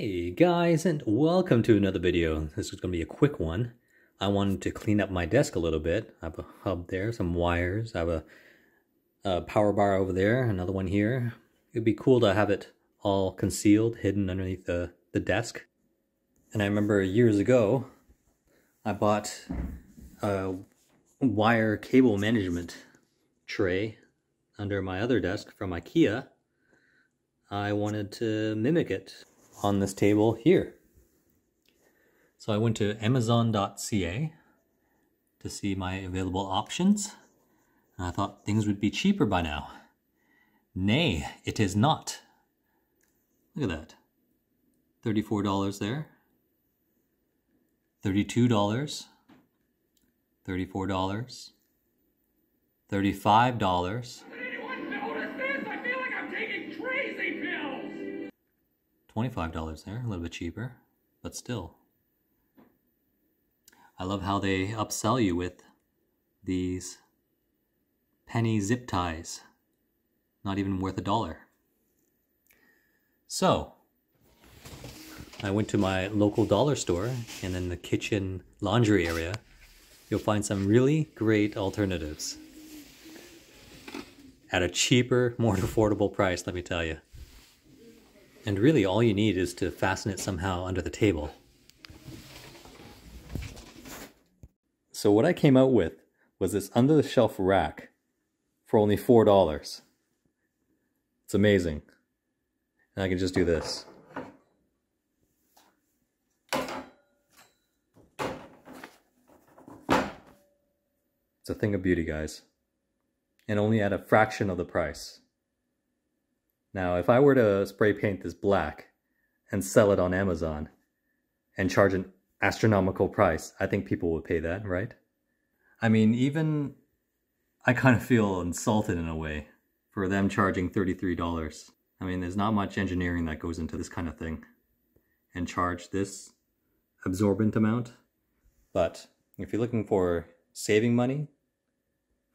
Hey guys and welcome to another video. This is going to be a quick one. I wanted to clean up my desk a little bit. I have a hub there, some wires. I have a, a power bar over there, another one here. It'd be cool to have it all concealed, hidden underneath the, the desk. And I remember years ago, I bought a wire cable management tray under my other desk from Ikea. I wanted to mimic it on this table here. So I went to amazon.ca to see my available options. And I thought things would be cheaper by now. Nay, it is not. Look at that. $34 there. $32. $34. $35. $25 there, a little bit cheaper, but still. I love how they upsell you with these penny zip ties. Not even worth a dollar. So, I went to my local dollar store and in the kitchen laundry area, you'll find some really great alternatives. At a cheaper, more affordable price, let me tell you. And really all you need is to fasten it somehow under the table. So what I came out with was this under the shelf rack for only $4. It's amazing. And I can just do this. It's a thing of beauty, guys. And only at a fraction of the price. Now, if I were to spray paint this black and sell it on Amazon and charge an astronomical price, I think people would pay that, right? I mean, even I kind of feel insulted in a way for them charging $33. I mean, there's not much engineering that goes into this kind of thing and charge this absorbent amount. But if you're looking for saving money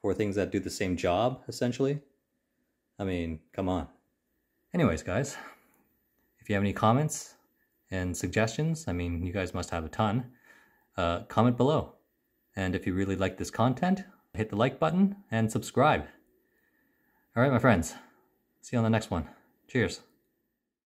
for things that do the same job, essentially, I mean, come on. Anyways, guys, if you have any comments and suggestions, I mean, you guys must have a ton, uh, comment below. And if you really like this content, hit the like button and subscribe. All right, my friends. See you on the next one. Cheers.